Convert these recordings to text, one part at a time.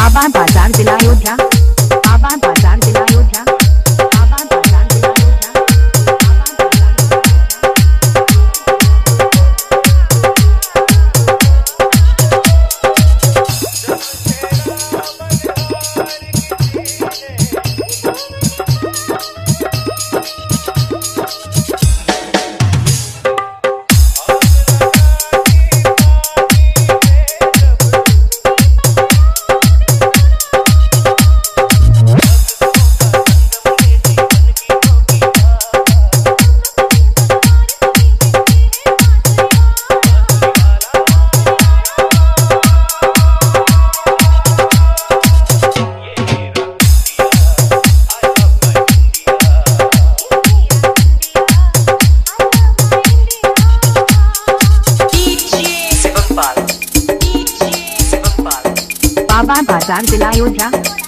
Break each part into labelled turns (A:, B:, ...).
A: बाबा बाज़ार जिला अयोध्या। आवाज़ बाज़ार जिला योजना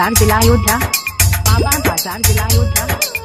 A: बाज़ार जिला अयोध्या बाबा बाज़ार जिला अयोध्या